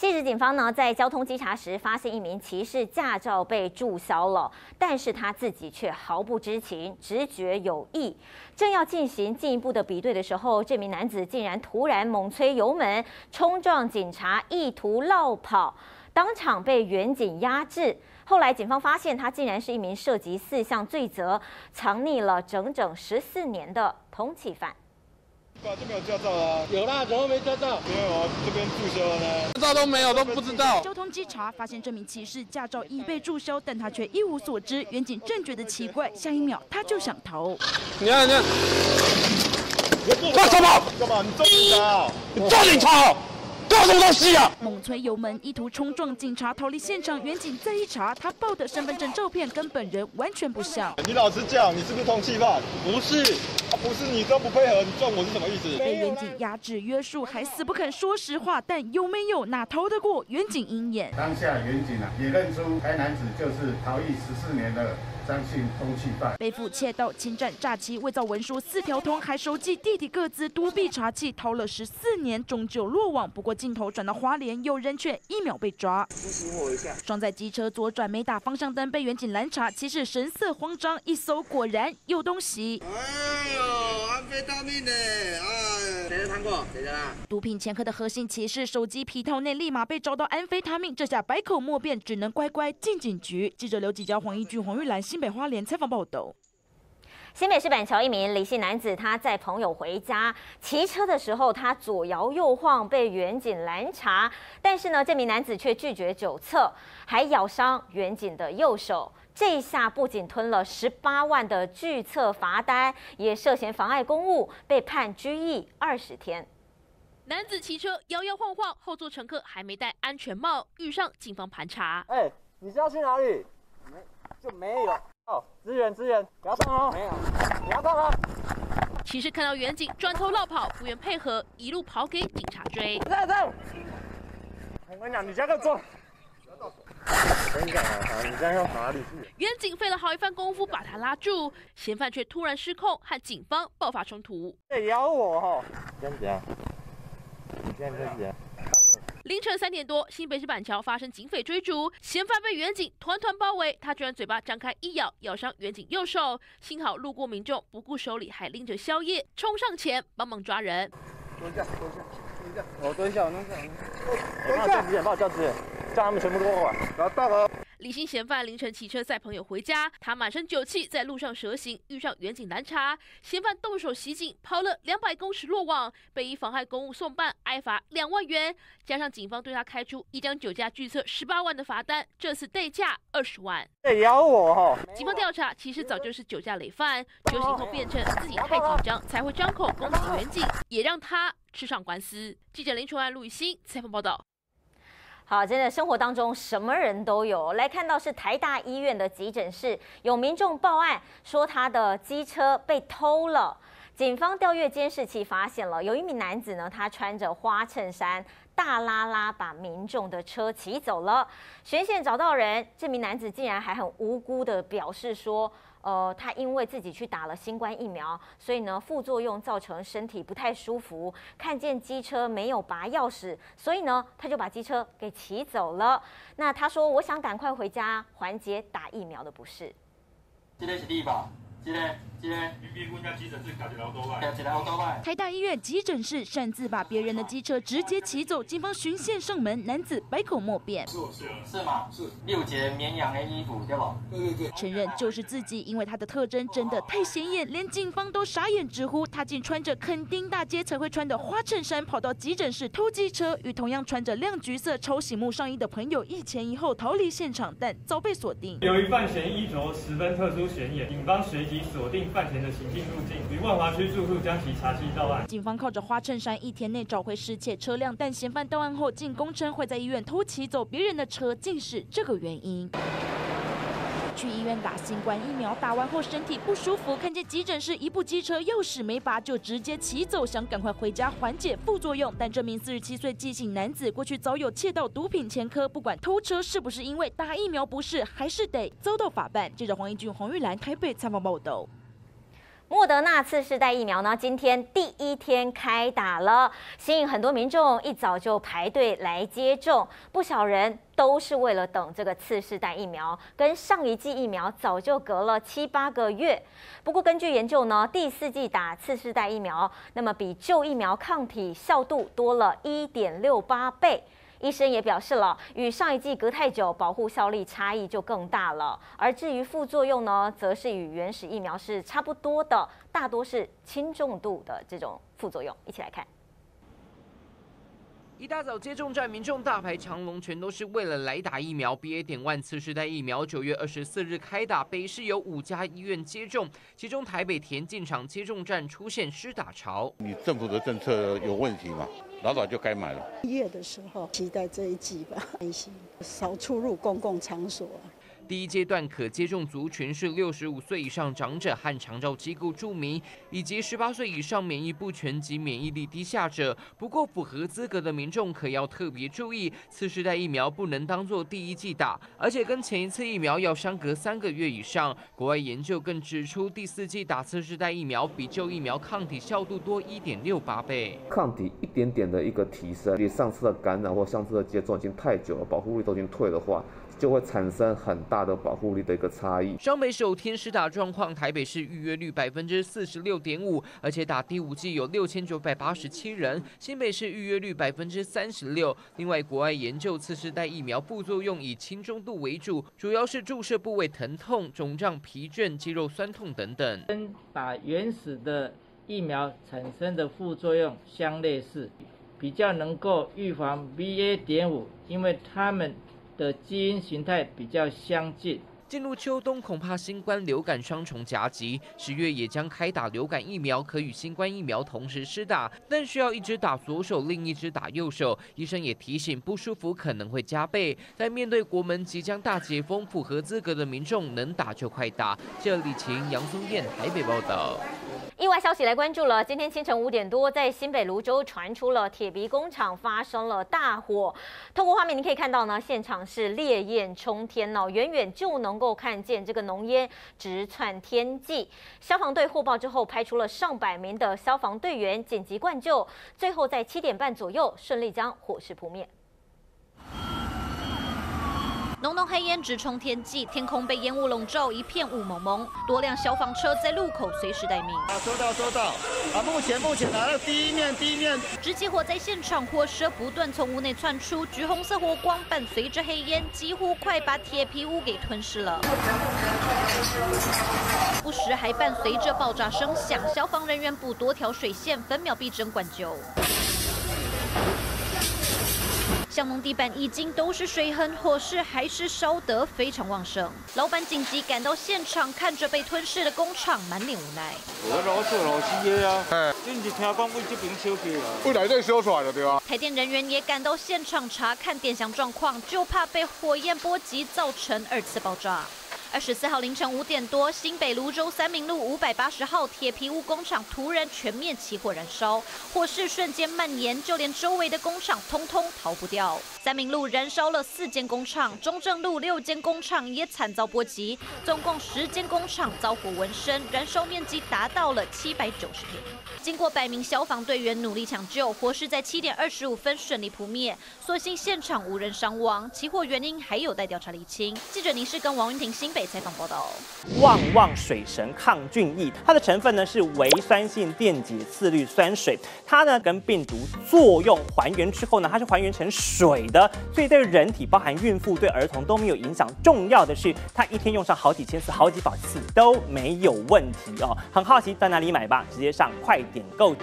西市警方呢，在交通稽查时发现一名骑士驾照被注销了，但是他自己却毫不知情，直觉有异。正要进行进一步的比对的时候，这名男子竟然突然猛吹油门，冲撞警察，意图绕跑，当场被远警压制。后来警方发现，他竟然是一名涉及四项罪责、藏匿了整整十四年的通缉犯。就没有驾照啊？有啦，怎么没驾照？没有啊，这边注销了呢。驾照都没有，都不知道。交通稽查发现这名骑士驾照已被注销，但他却一无所知。远警正觉得奇怪，下一秒他就想逃。你看，你看，干什么？干嘛？你抓警察？你抓警察？干什么东西啊？猛吹油门，意图冲撞警察，逃离现场。远景再一查，他报的身份证照片跟本人完全不像。你老实讲，你是不是通缉犯？不是，不是你都不配合，你撞我是什么意思？被远景压制约束，还死不肯说实话。但有没有哪逃得过远景鹰眼？当下远景啊，也认出该男子就是逃逸十四年的。张姓通缉犯背负窃盗、侵占、诈欺、伪造文书四条通，还收集弟弟各自躲避查缉，逃了十四年，终究落网。不过镜头转到花莲，有人却一秒被抓。装在机车左转没打方向灯，被远警拦查，骑士神色慌张，一搜果然有东西。哎呦，安非他命呢！哎，谁的糖果？谁的啦？毒品前科的核心骑士手机皮套内立马被找到安非他命，这下百口莫辩，只能乖乖进警局。记者刘吉娇、黄义俊、黄玉兰新。北花莲采访报道：新北市板桥一名李姓男子，他载朋友回家骑车的时候，他左摇右晃，被远警拦查。但是呢，这名男子却拒绝酒测，还咬伤远警的右手。这一下不仅吞了十八万的拒测罚单，也涉嫌妨碍公务，被判拘役二十天。男子骑车摇摇晃晃，后座乘客还没戴安全帽，遇上警方盘查。哎，你是要去哪里？没就没有哦，支援支援，不要动哦，没有，不要动哦。骑士看到远景，转头绕跑，不愿配合，一路跑给警察追。走走。我跟你讲，你这个做。我跟你讲啊，你这样要哪里去？远警费了好一番功夫把他拉住，嫌犯却突然失控，和警方爆发冲突。在咬我哈？这样子啊？你这样子啊？凌晨三点多，新北市板桥发生警匪追逐，嫌犯被远警团团包围，他居然嘴巴张开一咬，咬伤远警右手。幸好路过民众不顾手里还拎着宵夜，冲上前帮忙抓人。蹲下，蹲下，蹲下，我蹲下，蹲下，蹲下。叫支援，帮我叫他们全部过来，然后到了。李姓嫌犯凌晨骑车载朋友回家，他满身酒气，在路上蛇行，遇上远警拦查，嫌犯动手袭警，跑了两百公尺落网，被以妨害公务送办，挨罚两万元，加上警方对他开出一张酒驾拒测十八万的罚单，这次代价二十万。咬我哈！警方调查，其实早就是酒驾累犯，酒醒后变成自己太紧张才会张口攻击远警，也让他吃上官司。记者林崇安、陆雨欣采访报道。好，真的生活当中什么人都有。来看到是台大医院的急诊室，有民众报案说他的机车被偷了。警方调阅监视器，发现了有一名男子呢，他穿着花衬衫，大拉拉把民众的车骑走了。悬线找到人，这名男子竟然还很无辜的表示说。呃，他因为自己去打了新冠疫苗，所以呢副作用造成身体不太舒服。看见机车没有拔钥匙，所以呢他就把机车给骑走了。那他说：“我想赶快回家缓解打疫苗的不适。”今天是第一把。今天台大医院急诊室擅自把别人的机车直接骑走，警方巡线上门，男子百口莫辩。是是吗？是六节绵羊的衣服对吧？对对对。承认就是自己，因为他的特征真的太显眼，连警方都傻眼直呼他竟穿着垦丁大街才会穿的花衬衫跑到急诊室偷机车，与同样穿着亮橘色超醒目上衣的朋友一前一后逃离现场，但早被锁定。由于犯嫌衣着十分特殊显眼，警方随。即锁定犯前的行进路径，于万华区住户将其查缉到案。警方靠着花衬衫一天内找回失窃车辆，但嫌犯到案后竟供称会在医院偷骑走别人的车，竟是这个原因。去医院打新冠疫苗，打完后身体不舒服，看见急诊室一部机车钥匙没拔就直接骑走，想赶快回家缓解副作用。但这名四十七岁记性男子过去早有窃盗毒品前科，不管偷车是不是因为打疫苗不适，还是得遭到法办。记者黄义俊、黄玉兰台北采访报道。莫德纳次世代疫苗呢，今天第一天开打了，吸引很多民众一早就排队来接种，不少人都是为了等这个次世代疫苗，跟上一季疫苗早就隔了七八个月。不过根据研究呢，第四季打次世代疫苗，那么比旧疫苗抗体效度多了一点六八倍。医生也表示了，与上一季隔太久，保护效力差异就更大了。而至于副作用呢，则是与原始疫苗是差不多的，大多是轻重度的这种副作用。一起来看。一大早接种站，民众大排长龙，全都是为了来打疫苗。BA. 点万次世代疫苗九月二十四日开打，北市有五家医院接种，其中台北田径场接种站出现施打潮。你政府的政策有问题嘛？老早就该买了。一月的时候期待这一季吧，安心少出入公共场所。第一阶段可接种族群是六十五岁以上长者和长照机构住民，以及十八岁以上免疫不全及免疫力低下者。不过，符合资格的民众可要特别注意，次世代疫苗不能当做第一剂打，而且跟前一次疫苗要相隔三个月以上。国外研究更指出，第四剂打次世代疫苗比旧疫苗抗体效度多一点六八倍，抗体一点点的一个提升，你上次的感染或上次的接种已经太久了，保护力都已经退的话。就会产生很大的保护力的一个差异。双北首天施打状况，台北市预约率百分之四十六点五，而且打第五剂有六千九百八十七人。新北市预约率百分之三十六。另外，国外研究次世代疫苗副作用以轻中度为主，主要是注射部位疼痛、肿胀、疲倦、肌肉酸痛等等。跟打原始的疫苗产生的副作用相类似，比较能够预防 BA. 点五，因为他们。的基因形态比较相近。进入秋冬，恐怕新冠、流感双重夹击。十月也将开打流感疫苗，可与新冠疫苗同时施打，但需要一只打左手，另一只打右手。医生也提醒，不舒服可能会加倍。在面对国门即将大解封，符合资格的民众能打就快打。这里晴、杨松燕台北报道。意外消息来关注了。今天清晨五点多，在新北泸州传出了铁皮工厂发生了大火。透过画面，你可以看到呢，现场是烈焰冲天哦，远远就能够看见这个浓烟直窜天际。消防队获报之后，派出了上百名的消防队员紧急灌救，最后在七点半左右顺利将火势扑灭。浓浓黑烟直冲天际，天空被烟雾笼罩，一片雾蒙蒙。多辆消防车在路口随时待命。啊，收到，收到。啊，目前目前来到第一面，第一面。直接火灾现场，火舌不断从屋内窜出，橘红色火光伴随着黑烟，几乎快把铁皮屋给吞噬了。不时还伴随着爆炸声响，消防人员补多条水线，分秒必争灌救。巷弄地板已经都是水痕，火势还是烧得非常旺盛。老板紧急赶到现场，看着被吞噬的工厂，满脸无奈。我老做老师的啊，哎，你是听讲为这边烧起啊？未来这烧出来了对吧？台电人员也赶到现场查看电箱状况，就怕被火焰波及造成二次爆炸。二十四号凌晨五点多，新北泸州三明路五百八十号铁皮屋工厂突然全面起火燃烧，火势瞬间蔓延，就连周围的工厂通通逃不掉。三明路燃烧了四间工厂，中正路六间工厂也惨遭波及，总共十间工厂遭火纹身，燃烧面积达到了七百九十平。经过百名消防队员努力抢救，火势在七点二十五分顺利扑灭，所幸现场无人伤亡，起火原因还有待调查厘清。记者林氏跟王云婷新北。采访报道：旺旺水神抗菌液，它的成分呢是微酸性电解次氯酸水，它呢跟病毒作用还原之后呢，它是还原成水的，所以对人体，包含孕妇、对儿童都没有影响。重要的是，它一天用上好几千次、好几百次都没有问题哦。很好奇在哪里买吧？直接上快点购。